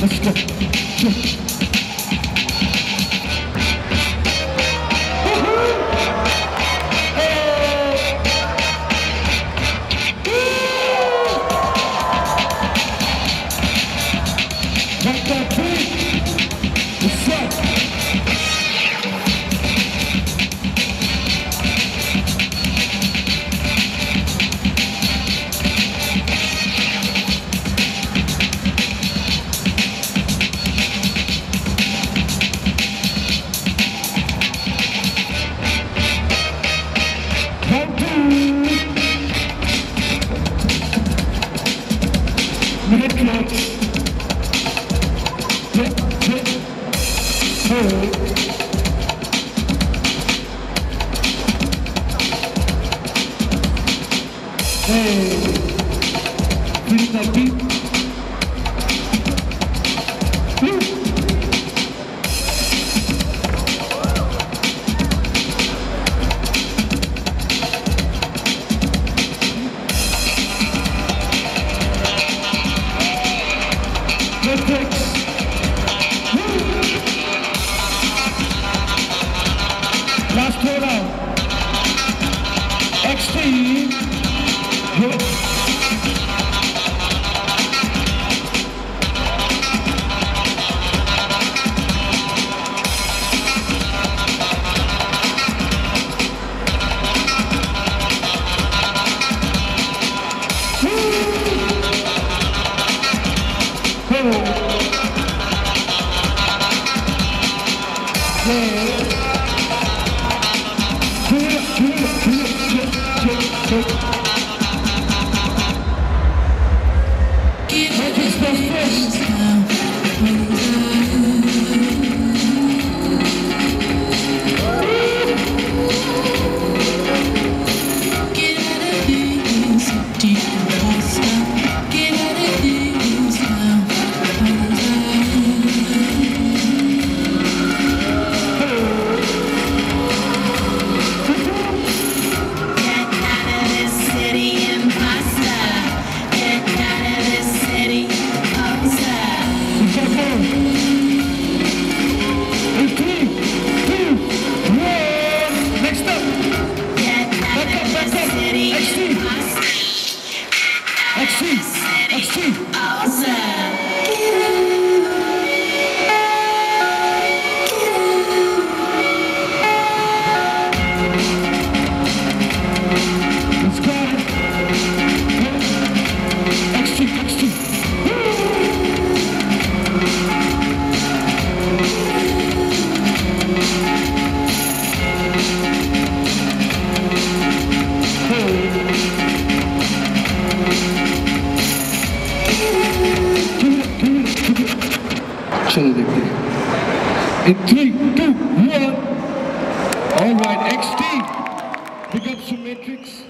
Let's go. Check. Minute clock. Hit, hit, hold. Hey, feel that beat? XT. Hit. Yeah. It. Magic Stuff Fest. In three, two, one. All right, XT. Pick up some metrics.